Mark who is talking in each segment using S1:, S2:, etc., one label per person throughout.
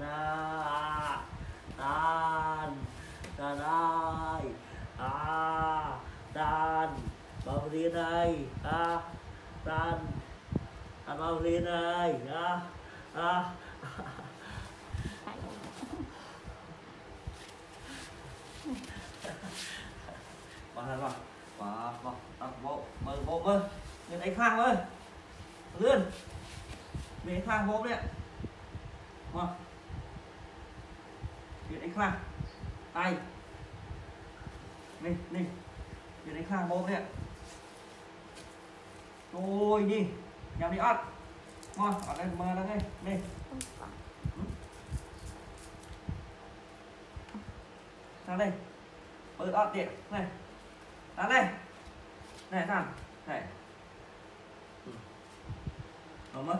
S1: đàn à đàn đàn ơi à bao riêng ơi à đàn đàn bao riêng ơi à à vào đây vào vào vào vào bộ mơ bộ mơ lên đánh khang ơi. Lươn. Về đánh khang bộ đấy khang tay. Này này về đánh khang bộ đấy ôi đi. Nhắm đi ớt ngon ở đây mơ đây. Đây đây sang đây. Bớt ớt điện này. Đá đây. Này thằng. Này. Đúng mất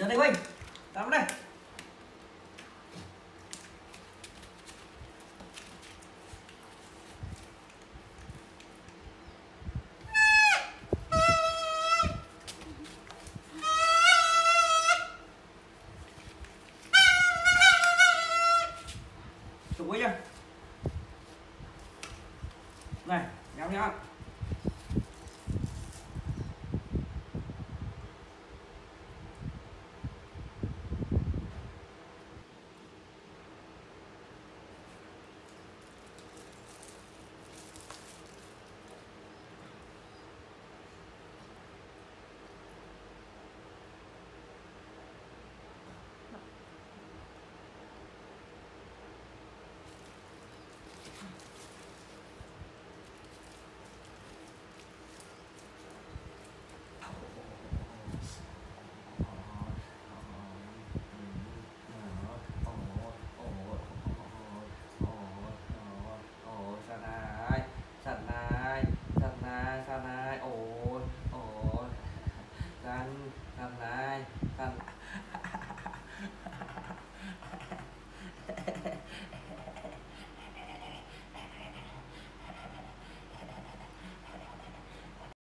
S1: cho đây huynh, tám đây. Cuối chưa? Này nhá nhá.